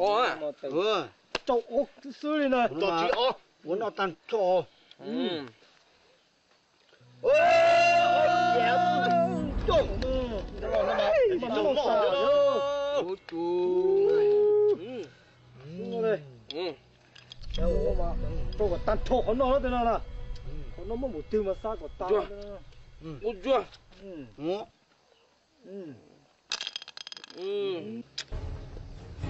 có ừ cho ô xưa này cho chị ô muốn nó tan cho ừ. ừ. Ôi dẹp. Chung nó nó nó nó nó tôi còn tan thổ nó nó thế nào là. Nó mới một tiêu mà sao còn tan một chưa. Ừ. Ừ. Ừ.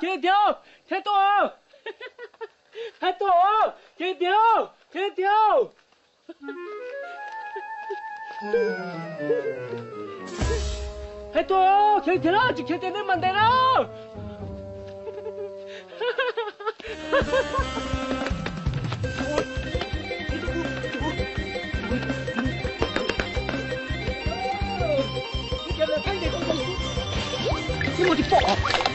개병! 개똥! 개똥! 개병! 개병! 개똥! 개대라! 개대는 만대라! 이거 어디 뻐!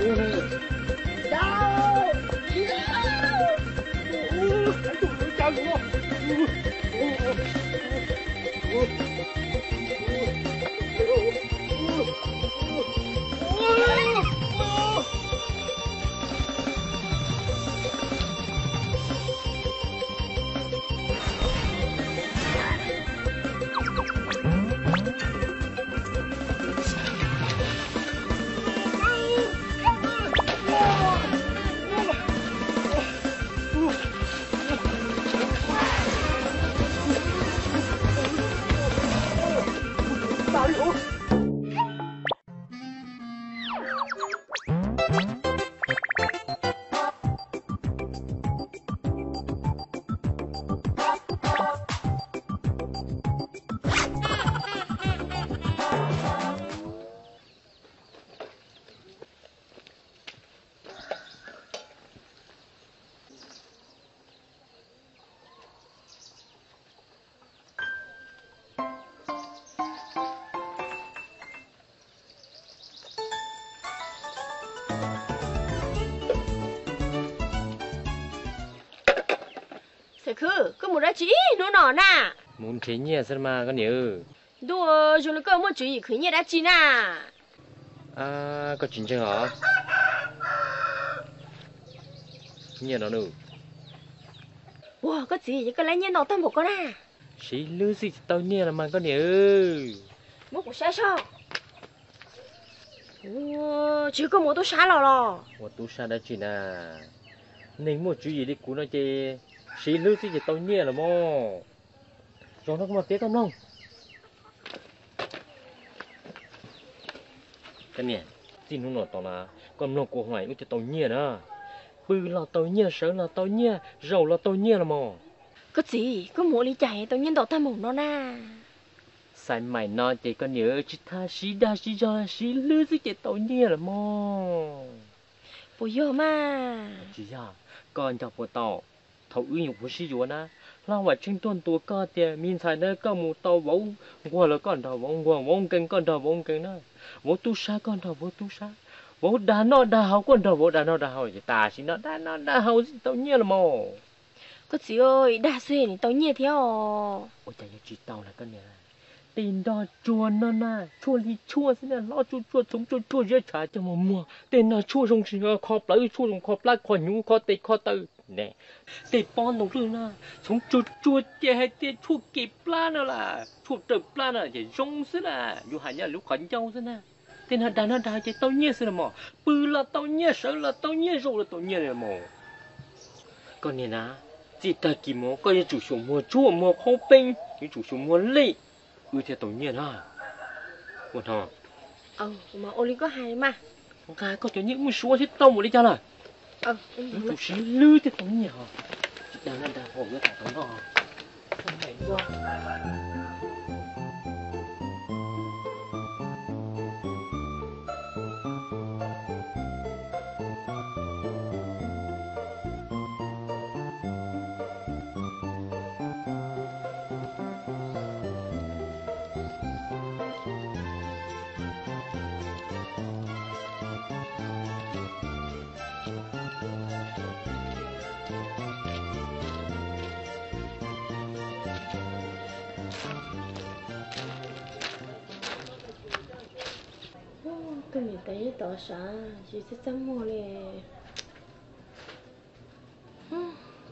加油加油加油。Sẽ cứ một ra chỉ nó nọ nè muốn chế nhẹ sao mà con nhớ. Đùa rồi nó cơ một chú ý khởi nhẹ đã chỉ nè à có chuyện chưa hả? Nhẹ nó nữa wow có gì cái lấy nhẹ nó tâm một con nè xí lư xí tao nhẹ là mà con nhớ. Một của sao sao? Ủa, chỉ có một tôi xá lò lò. Một tu sa đã chuyện à nên một chú gì đi cú nó chê xí lư xí tao nhẹ là mò rồi nó có mà tiếc không không cái nè tin nó nói tao là con nó của hoài nó tao nhẹ đó. Bự là tao nhẹ sợ là tao nhẹ giàu là tao nhẹ là mò. Có gì có một ly chạy tôi nhân đầu tâm một nó nè sai mày nói thì con nhớ chỉ tha xí đa xí do xí lư xí chỉ tao nhẹ là mò. Bùi giờ mà. Chỉ à con cho bộ tao thầu ư nhục của xí dùa na lao vào trên tuần tua cơ tiền min xài nơi có một tàu vỗ qua là con tàu vỗ qua vỗ kênh con tàu vỗ kênh đó vỗ tu sa con tàu vỗ tu sa vỗ đá nó đá hậu con tàu vỗ đá nó đá hậu chỉ ta xí nó đá nó đá hậu tao nhẹ là mò có gì ơi đa xuyên tao nhẹ theo ôi trời chỉ tao là con nhớ tên đó chua nó na chua li chua thế nào lo chua chua chúng chua chua dễ trả cho mà mua tên nó chua trong gì khó lấy chua trong khó lấy khó nhú khó tê khó tư nè tên bọn nó rồi na chúng chua chua chè hay tên chua kịp la nữa là chua trực la nữa chỉ rong thế là dù hanya lúc khẩn châu thế nào tên hắn đàn hắn đàn chỉ tao nhớ thế mà bự là tao nhớ sợ là tao nhớ rồi là tao nhớ rồi mà con này na chỉ ta kỳ mò có những chủ số mua chua mua khó bình những chủ số mua lệ ư thì tổng nhiên ha một hò ờ mà ô có hai mà cái có chỗ những một số thì tông một đi cho là ờ chủ sĩ lư thì nhiên hả đang đang đang hồ với cả tổng hò không phải do tôi nhìn thấy tỏ sợ chị sẽ sắm mua nè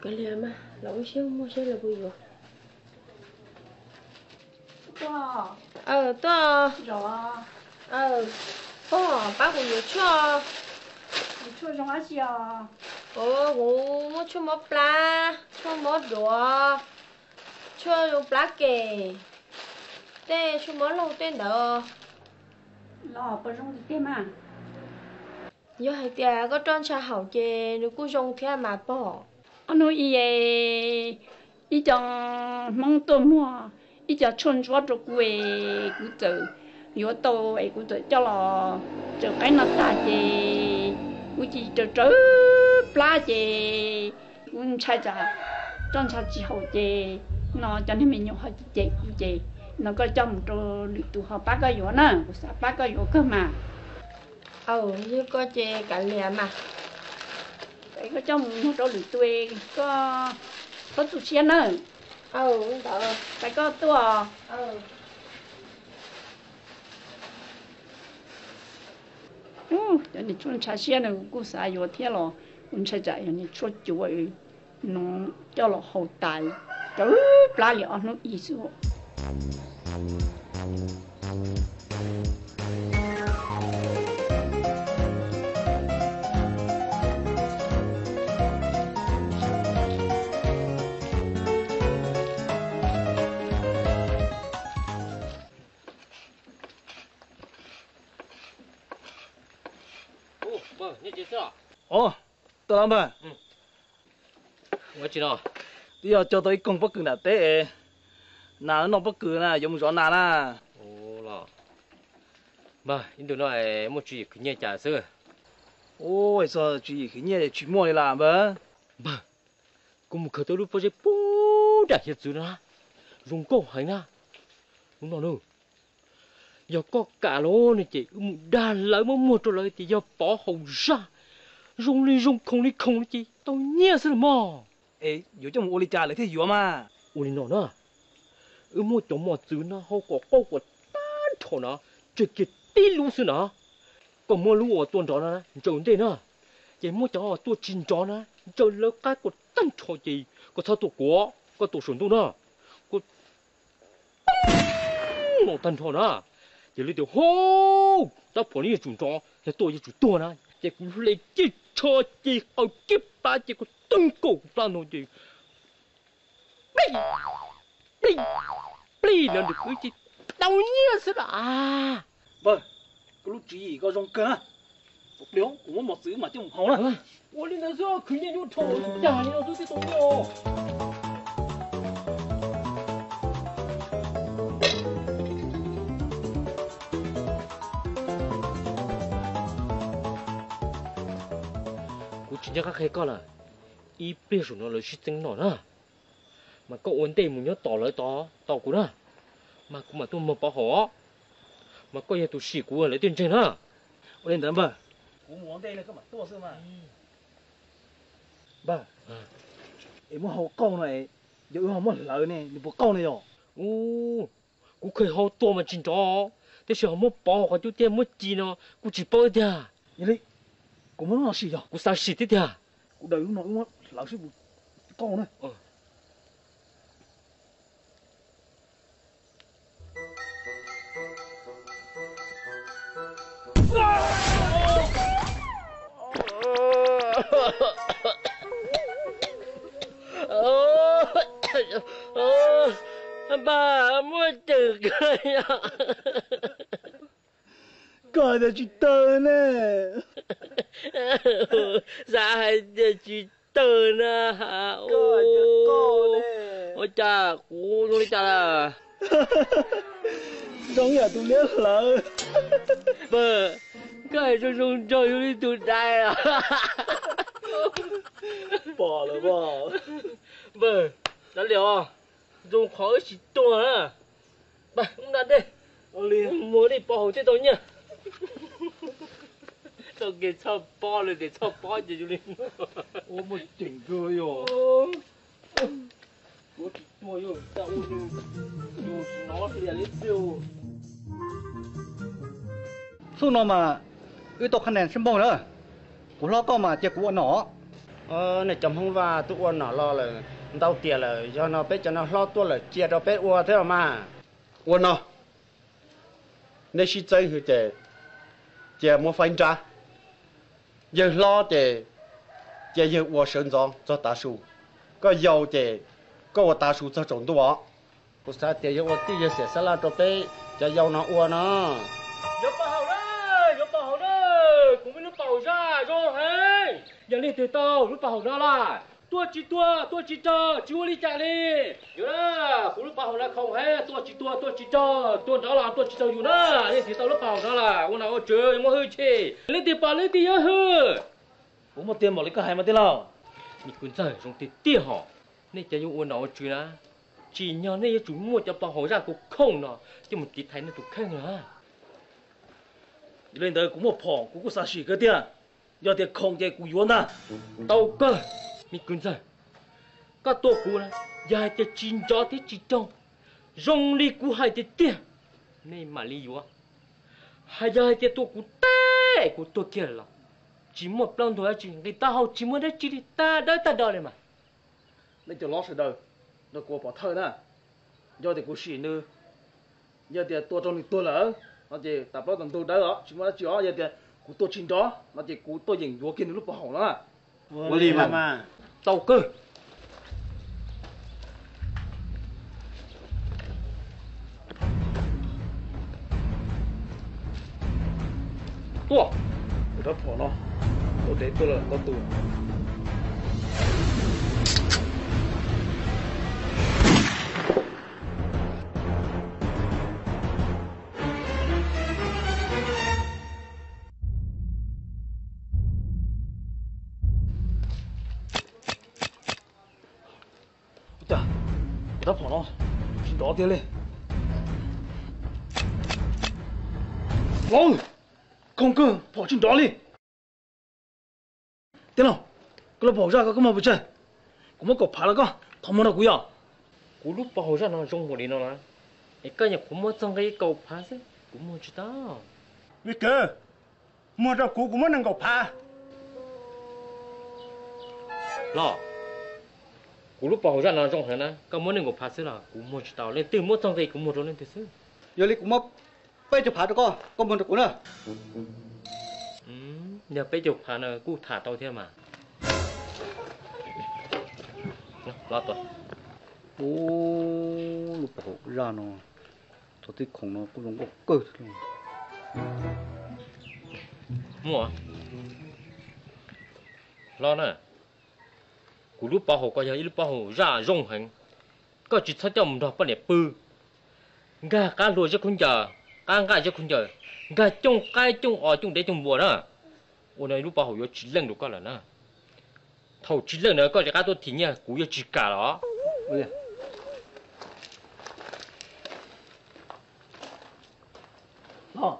cái lừa mà lỗi xíu mua sẽ là vui rồi to ờ to rồi ờ ờ bác cũng nhiều cho nhiều cho trong ác gì à ờ cũng mua cho một plá cho một đồ cho một plá kì Thế cho mỏ lâu tên đó. Lò bơ rong thì tiêm à. Giờ hai tia có tròn cha hậu chê, nếu cứ dùng thế mà bỏ. Anh nói ý ý chẳng mong tôi mua. Ý chẳng chôn chúa cho quê cú tử. Yếu tô ấy tử cho lò. Cho cái nó ta chê. Cú chỉ cho trớ plá chê. Cú chạy trả. Trong cha chỉ hậu chê. Nó cho nên mình nhiều hậu chê chê. Nó có trong cho lụy tụ họ bác cái yếu nè. Sao bác cái yếu cơ mà. Ờ, như có chê cả lẻ mà. cái có trong chỗ lưỡi tuổi có có tụ xe nữa Ờ, đó. cái có tua Ờ. ừ cho nên chúng cha xe nữa cũng xài nhiều thế lo cũng chạy chạy cho nên chút chuối nó cho nó hậu tài chứ lá liệu nó ý sự ô vâng như thế sao Ồ, tôi làm bà. tôi chỉ nào Đi ở cho tôi công bất cứ là tế. Nào nó bất cứ là dùng gió nào là. ô là mà in đồ nói một chuyện cứ nhẹ trả sơ Ôi sao chỉ khi nhẹ chỉ mua làm bà. mà cũng một khởi tôi lúc giờ bố đã hiện rồi na dùng câu hay na đúng nào nữa giờ có cả lô này chị đàn lợi mà mua cho lợi thì giờ bỏ hậu ra. Dùng đi dùng không đi không đi chị tôi nhẹ sao mà Ê, dù cho một ô ly trà lại thế dùa mà. 우리 ừ mua chỗ mò chữ nó hô có câu của tan thổ nó chỉ cái tí lú sư nó còn mua lú ở tuần đó nó trộn thế nó chỉ mua chỗ tôi chín chỗ nó trộn lỡ cái của tan chỗ gì có thao tổ của có tổ sủng tu nó có nó tan thổ nó chỉ lấy điều hô tao phổ đi chủ chỗ thì tôi chủ tôi nó chỉ cũng lấy chỉ cho gì, ở kiếp ta chỉ có tân cổ ta nó gì, Hey! pli pli nó được cứ chỉ đau nhiên sẽ là à. Vâng cái lúc chỉ có rong cơ. Phục liễu cũng có một thứ mà chứ không hầu nữa ôi lên đó sao cứ như thổ già này nó tôi sẽ tốn nhiều cô chỉ nhắc các khế con là y bây giờ nó lấy chuyện tình nó nữa mà có ổn định muốn nhớ tỏ lời tỏ tỏ cú nè mà cũng mà tôi một bảo họ mà có gì tôi xỉ cú lấy tiền trên nè Ô lên tấm bà. Cũng muốn đây là cái mặt to xưa mà. À. em muốn hầu câu này. Dù em muốn lợi này, thì bộ câu này rồi. ô cú khơi hao tua mà chín chó thế sao mua bỏ hoặc chú tiền mua chi nó cú chỉ bỏ đi à vậy đi cũng muốn nói gì rồi cú sao xịt thế à cũng đời lúc nói mà lão sư con này ờ bà mua từ cười coi là chị tơ nè dạ hay để chị từ nè hả coi cho con nè ôi cha cú tôi cha là giống như tôi nhớ lỡ bờ cái cho dùng cho đi tụi đây à. Bỏ là bỏ bờ đã liệu dùng khỏi chỉ tua à bà không đặt đi liền. Mua đi bỏ cho tôi nhá. Tôi kia cho bỏ rồi để cho bỏ cho tôi ô một chỉnh cơ rồi Ủa, tôi nó mà ư tộc khăn xem bông nữa của lo có mà chỉ của nó ờ này chồng không va tụ uốn nó lo là đau tiền là do nó biết cho nó lo tua là chia cho biết uốn thế mà uốn nó này chỉ chơi hư tệ chỉ mua phanh ra giờ lo tệ chỉ giờ uốn sinh trưởng cho đại 树 có dầu tệ có uốn đại 树 cho trồng đũa có sao tệ giờ uốn tí giờ sẽ sao là cho biết cho dầu nó uốn nó Yo bảo hậu đó, yo bảo hậu đó, cũng biết nó bảo ra rồi hey. Giờ lên từ tàu, nó bảo ra là tua chỉ tua, tua chỉ cho, chú đi chạy đi. Yo đó, cũng nó bảo là không hey, tua chỉ tua, tua chỉ cho, tua đó là tua chỉ cho yo đó. Lên từ tàu nó bảo ra là, ông nào chơi, mua hơi chơi. Lên từ bảo lên từ yo hư. cũng một tiền một lấy cái hai mà tiền nào Mình cũng giờ trong tiền tiền họ, nên cho yo nào chơi na. Chỉ nhờ nên chúng mua cho bảo hậu ra cũng không nó, chứ một tí thấy nó tụt khen nữa. lên tới cũng một phòng cũng có sao xỉ cái tiền giờ tiền không tiền cũng yếu na. Tàu cơ mi cún giờ các tổ cú này dài thì chín cho thì chỉ trong rong li cú hai thì tiền này mà li yếu hai dài thì tổ cú tê cú tổ kia là chỉ một lần thôi chỉ người ta học chỉ một đấy chỉ đi ta đỡ ta đỡ đấy mà lấy cho lót đâu nó của bỏ thơ na giờ tiền cũng xỉ nữa giờ tiền tua trong tua lỡ. Nó chỉ tập đó tầm tua đó đó. Chúng nó chỉ có giờ tiền cũng tua chín đó. Nó chỉ cũng tua dình vô kia lúc bỏ hỏng đó. Vô đi mà tàu cơ tua. Ủa đó bỏ nó. Tôi để tôi là con tù 得旁咯，先躲啲咧。老，刚跑进哪里？对了，这跑下哥干嘛不去？我们搞爬了个，他们那鬼呀！我跑下那中午的了，你个你我们怎个也搞爬噻？我不知道。你哥，我这哥我们能搞爬？老。Cú lúc bảo ra nó rong thế na cái muốn nên phá chứ là muốn chỉ tao lên từ mất trong cái cũng muốn rồi lên từ chứ giờ li cũng mất bây giờ phá được con con muốn được cũng nữa giờ bây giờ phá nó cú thả tao thế mà lo tôi ô lúc bỏ ra nó tôi thấy khổng nó cũng giống có cơ thôi mua lo nè cú lúc bảo hộ coi giờ lúc bảo hộ ra rong hành có chỉ thấy trong đó bao nhiêu bự gà cá lùa cho con giờ cá gà cho con giờ gà trông cái trông ở trông để trông bùa đó ô này lúc bảo hộ chỉ lần được coi là nè thầu chỉ lần nữa coi cho cá tôi thì nha cú chỉ cả đó nó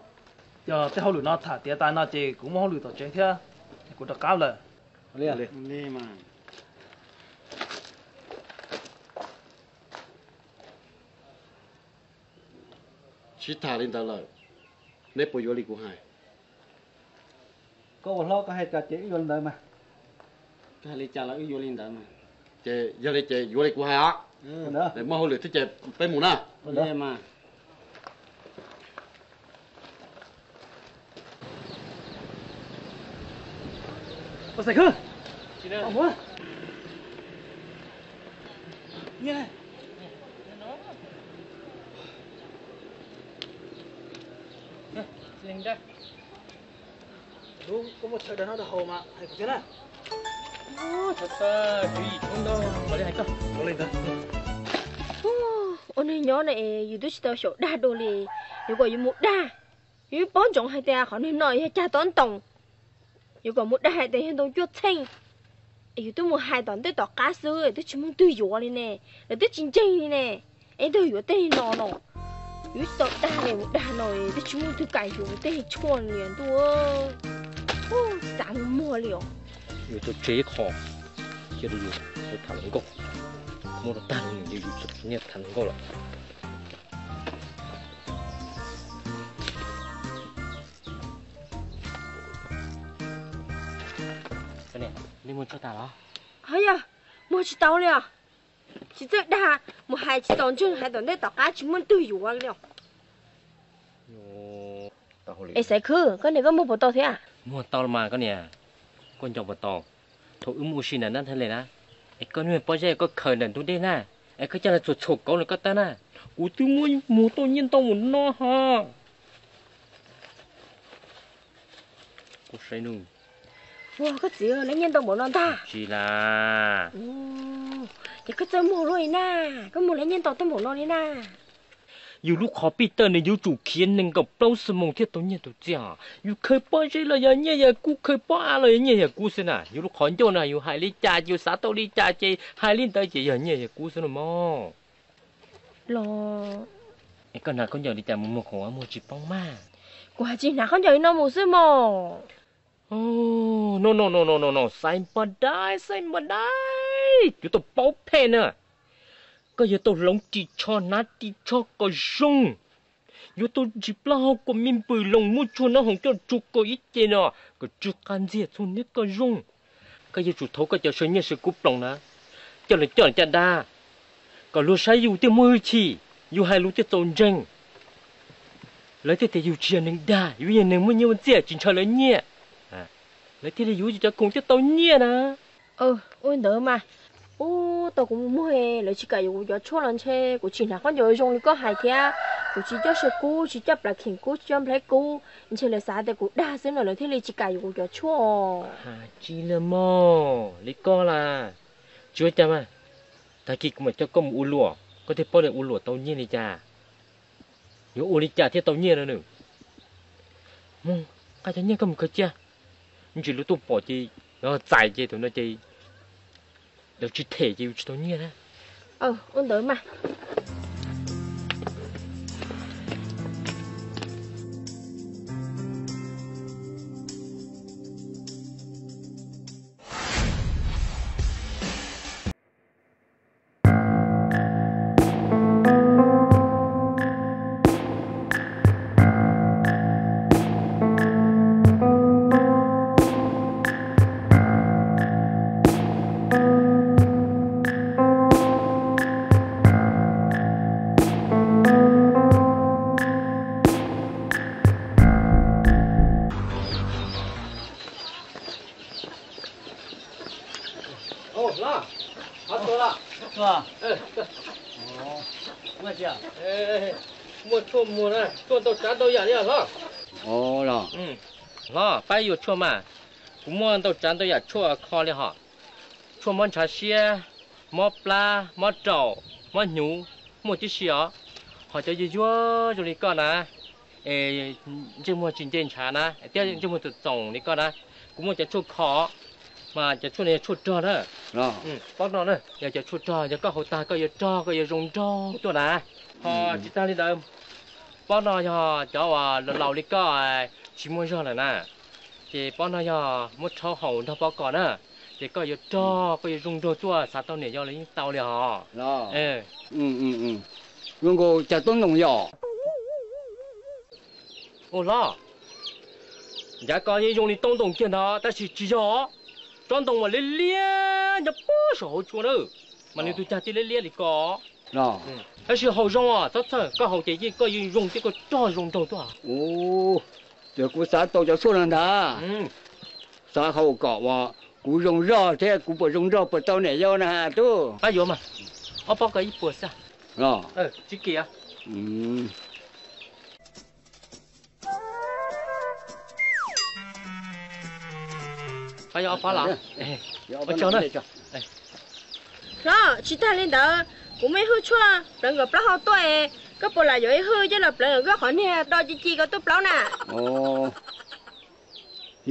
giờ tới hậu lửa nó thả tía tai nó chỉ cũng hậu lửa tổ chơi thế cũng được cao rồi liền đi mà chỉ thả lên tao lời. Nếu bồi vô đi của hai. Có một lo có hai trà chế gần đời mà. Cái lấy cha là vô lên đó mà. Chế giờ lấy chế vô đi của hai á. Nữa để mà hồi lửa thích chế bên mù na nữa mà. Có sạch không? Chị nè. Ông quá. Nghe này. Xin đây đúng có một sợi đó nó là hồ mà hay của thế này thật ra thì không đâu mà đi hay cơ nó lên thôi ôn nhỏ này dù tôi tao sổ đa đồ lì. Dù có dù một đa. Dù bốn chồng hai ta khỏi nên nói cha tốn tổng. Dù có muốn đa hai ta hiện tôi chưa thanh. Dù tôi một hai tuần tôi tỏ cá sư tôi chỉ muốn tôi dùa đi nè. Là tôi chính chính đi nè. Em tôi dùa tên nó nó 鱼都大嘞，大嘞，这全部都感觉我在窗帘多，哦，咋么了？有这这一筐，接着有这谈能够，摸大龙眼就有这你谈能够了。兄弟，你们去打了？哎呀，没去到了。chỉ cho đa một hai chỉ đón chung hai đón đây tao cá chỉ muốn tự yêu ăn liệu ai sẽ cứ con này có mua bộ to thế à mua to mà con này con chồng bộ to thôi ưu mua xin là nó thế này nè ấy con nuôi bao giờ có khởi nền tu đây nè ấy cứ cho là chuột chuột con là có ta nè u tu mua mua to nhiên tao muốn no ha cú say nung wow cái gì lấy nhiên tao muốn nó ta chỉ là cái cái chơi rồi nè, cái mua lấy nhân tàu tôi non đi nè. yêu lúc họ Peter này yêu chủ kiến nên gặp bao sự mong thiết tôi nhiên tôi chả yêu khởi bao giờ là giờ nhẹ giờ cú bao là nhẹ giờ cú xin à lúc họ cho này yêu hai ly trà yêu sáu tao ly trà chơi hai ly tới chỉ giờ nhẹ giờ cú xin mà Lo, con nào con giờ đi tìm một hồ mua chỉ bông mà. quả chỉ nào không chơi nó một số mò. Oh, no no no no no no, sai mà đai, sai mà đai. Chú tôi bảo phê nè. Cái giờ tôi lông chỉ cho nó chỉ cho có rung. giờ tôi chỉ bao có mình bự lông mua cho nó không cho chú có ít chế nè. Cái chú can gì cho nhất có rung. Cái giờ chú thấu cái giờ sợi nhẹ sự cúp lòng nè. Cho là cho là cho đa. có lúa sai dù tiêu mưa chỉ dù hai lúa tiêu tồn tranh. lấy thế thì dù chia nên đa dù nhà nên muốn nhiều tiền chỉ cho lấy nhẹ à lấy thế thì yêu cho cùng cho tao nhẹ nè Ừ, ôi đỡ mà. Ô, tao cũng mua hè, lấy chỉ cái yêu cho chua lần xe, của chị nào con chơi dùng có hai thia, của chị cho sợi cũ, chị chấp là khiển cũ, chấm lấy cũ, nhưng chỉ là sao để của đa số là lấy thế lấy chỉ cái yêu cho chua. à chị là mò lấy co là chưa chả mà ta kia cũng mà cho con u lụa có thể bao được u lụa tao nhiên đi cha yêu u đi cha thì tao nhiên rồi nữa mong cái thế nhẹ không có chưa nhưng chỉ lúc tôi bỏ chi nó dài chi tụi nó chi đâu chỉ thể chịu cho nhiên á. Ờ ôn tới mà. Mua này chua tao chán tao giả đi à lo ồ là ừ lo phải yêu chua mà cũng mua tao chán tao giả chua kho đi họ chua món chả xia món pla món trâu món nhú mua chút xíu họ cho dưa dưa rồi đi con à ê chứ mua chín trên chả nè tiếp chứ mua từ tổng đi con à cũng mua chả chua khó mà chả chua này chua trò đó là ừ bác nó nữa giờ chả chua trò giờ có hậu ta có giờ trò có giờ rong trò ตัว nè họ chỉ ta đi 帮他呀，哎，了呢？这帮他呀，没炒好，他不呢。这，用着做，到了，到了哈。嗯嗯嗯，用过这冻农药。哦啦，人家刚才用的东东电脑，但是只要装冻我的脸，人家不少好呢，嘛你都加点了脸的搞。Có nó hay là hậu rong à tất thật có hậu chỉ gì có gì dùng cái có cho dùng đâu đó ô giờ cú xã tàu cho số lần đó ừ xã hậu cọ mà cú rong rò thế cú bờ rong rò bờ tàu này do nè ha tu ai vô mà ở bao cái ít bữa sao nó ờ chỉ kia ừ phải ở phá lắm ở chỗ này. đó chỉ ta lên đó cũng mấy hư chua lần gặp lão hao tuổi có bộ là rồi hư chứ là lần gặp họ nè đo chi chi có tốt lão nè. Ồ.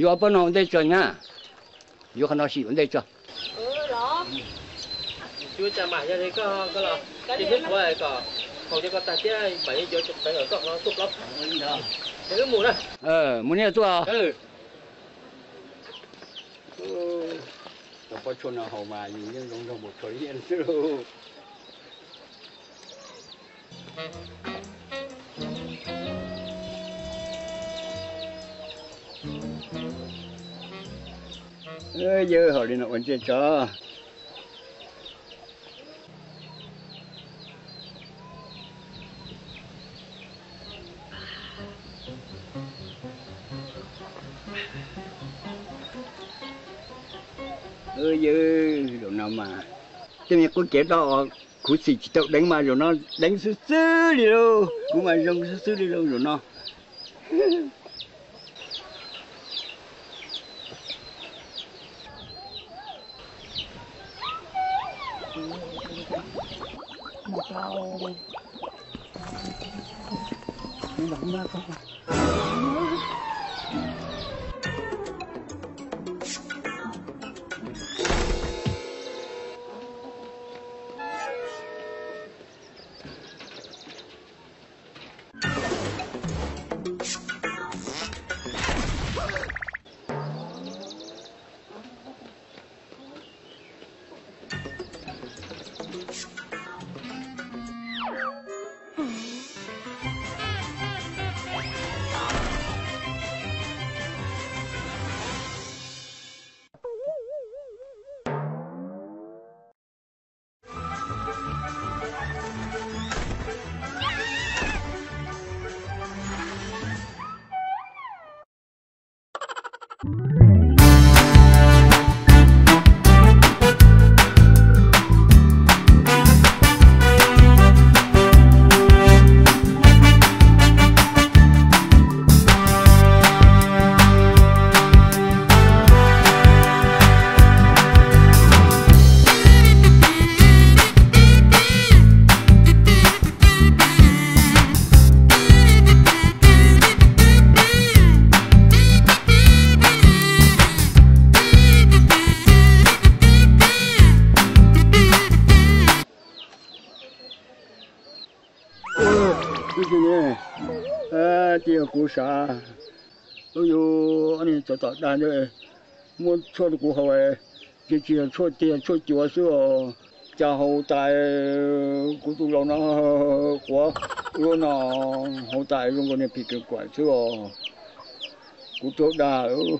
Yo bên nào đây chơi nha yo khả năng xịn đây chơi ừ đó chú cha mà ra đây có có là chỉ biết thôi có hậu chỉ có ta chứ bảy giờ chụp tới ở có nó tốt lắm. Cái mù này ờ muốn nghe tôi à ừ. Tôi có chỗ nào hậu mà nhìn như giống giống một thời hiện chứ ơi giờ họ đi nào vẫn chưa cho. Ơi giờ, đồ nào mà. Cái này có kẻ đó cú xì chỉ tao đánh mà rồi nó đánh sư sư đi đâu. Cú mà rong sư sư đi đâu rồi nó cái gì nè à tiêu cú sa ôi yo anh ấy cho tao đàn rồi muốn cho được cú hỏi chỉ chỉ cho tiền cho chúa sữa cha hậu tại cú tu lâu nó quá rồi nó hậu tại luôn cái này bị cái quả sữa cú cho đà ừ